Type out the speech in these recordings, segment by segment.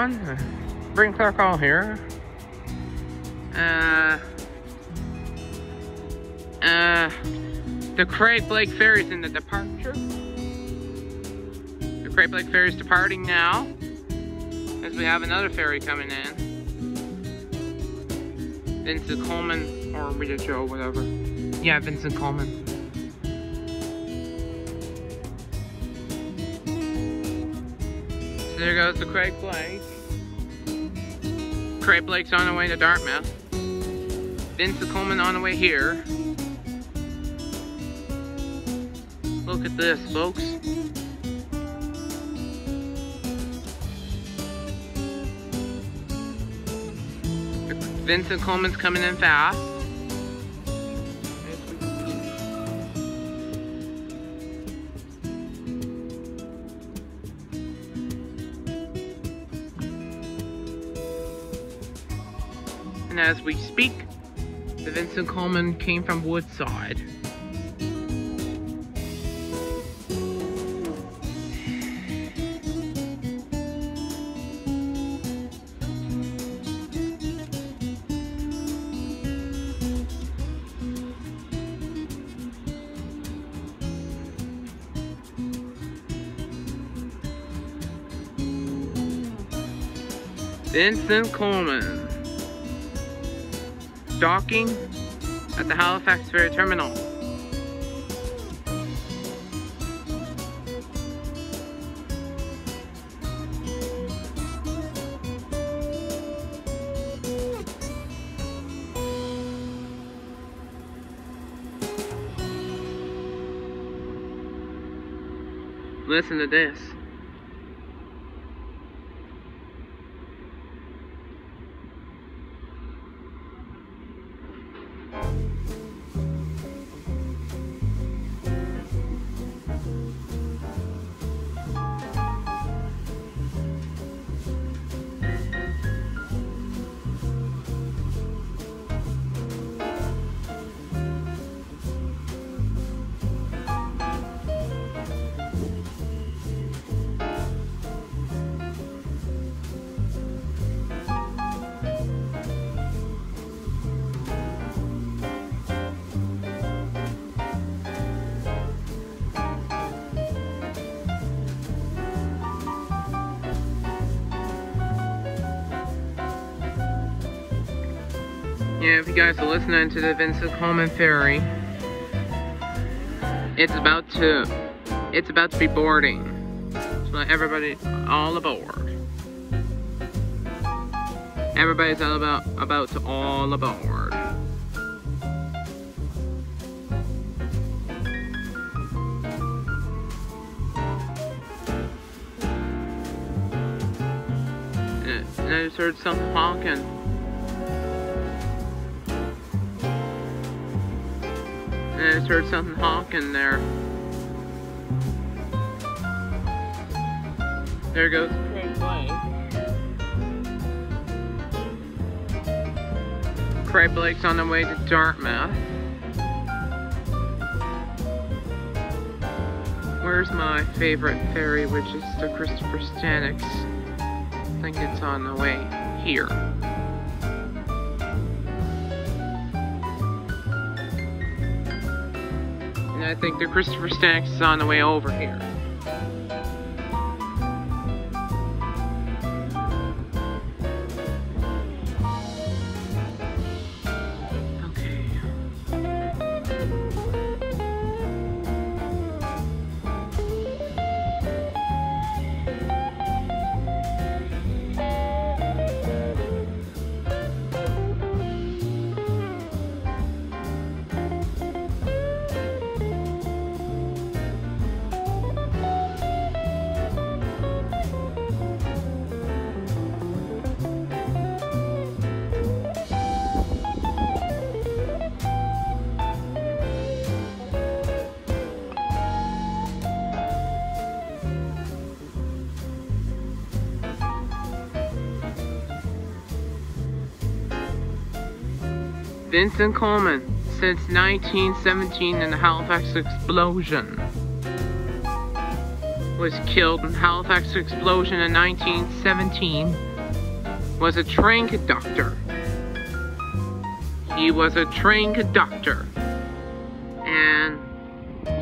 everyone. Braiden Clarke Hall here. Uh, uh, the Craig Blake Ferry's in the departure. The Craig Blake Ferry's departing now. As we have another ferry coming in. Vincent Coleman or Rita Joe, whatever. Yeah, Vincent Coleman. There goes the Craig Blake. Craig Blake's on the way to Dartmouth. Vincent Coleman on the way here. Look at this, folks. Vincent Coleman's coming in fast. As we speak, the Vincent Coleman came from Woodside. Vincent Coleman. Docking at the Halifax Ferry Terminal. Listen to this. Yeah, if you guys are listening to the Vincent Coleman Ferry, it's about to, it's about to be boarding. So everybody, all aboard. Everybody's all about, about to all aboard. And I just heard some honking. Just heard something honking there. There goes Craig Blake. Craig Blake's on the way to Dartmouth. Where's my favorite ferry, which is the Christopher Stannix? I think it's on the way here. And I think the Christopher Stannix is on the way over here. Vincent Coleman, since 1917 in the Halifax explosion. Was killed in the Halifax explosion in 1917 was a train conductor. He was a train conductor. And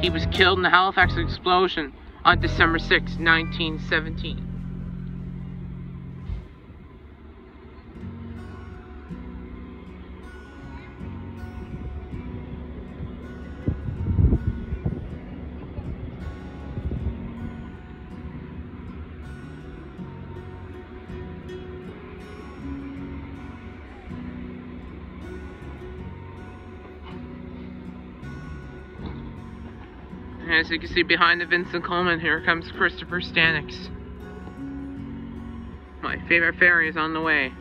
he was killed in the Halifax explosion on December 6, 1917. As you can see behind the Vincent Coleman, here comes Christopher Stannix. My favorite fairy is on the way.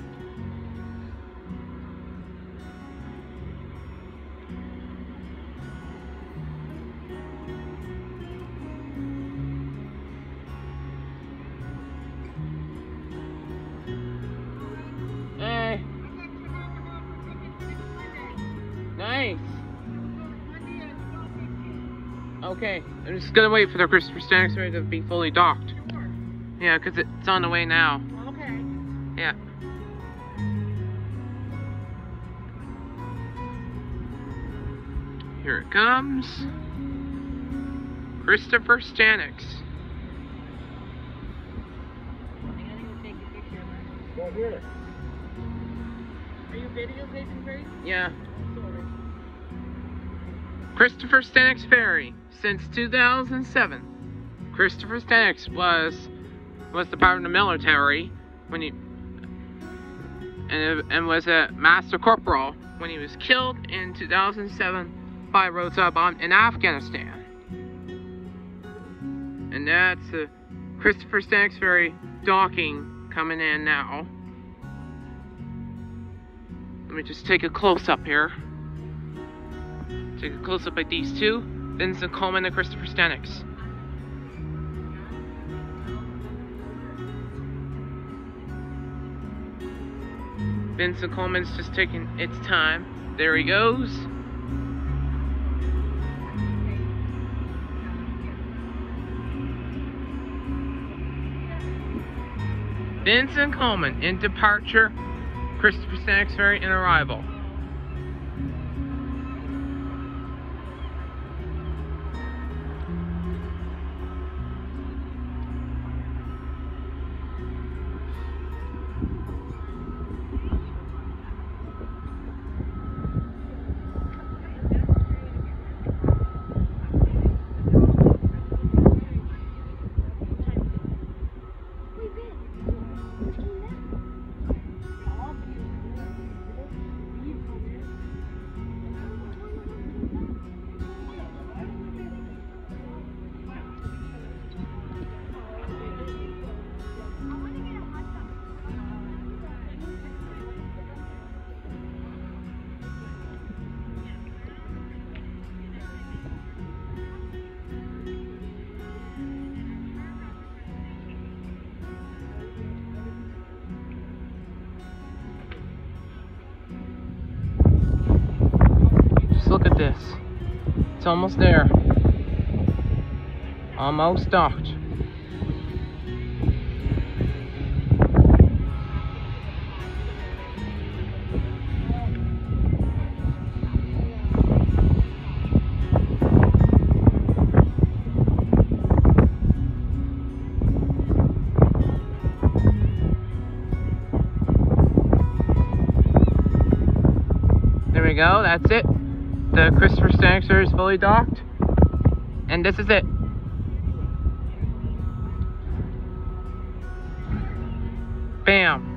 Okay, I'm just gonna wait for the Christopher Stannix ferry to be fully docked. Yeah, because it's on the way now. Okay. Yeah. Here it comes. Christopher Stannix. I gotta go take a picture of that. Go here. Are you videotaping, Grace? Yeah. Christopher Stannix Ferry. Since 2007, Christopher Stannix was was the part of the military when he and, and was a master corporal when he was killed in 2007 by a roadside bomb in Afghanistan. And that's uh, Christopher Stannix Ferry docking coming in now. Let me just take a close up here. Take a close up at these two. Vincent Coleman and Christopher Stannix. Vincent Coleman's just taking its time. There he goes. Vincent Coleman in departure. Christopher Stannix Ferry in arrival. Look at this. It's almost there. Almost docked. There we go, that's it. The Christopher Stanixer is fully docked. And this is it. Bam.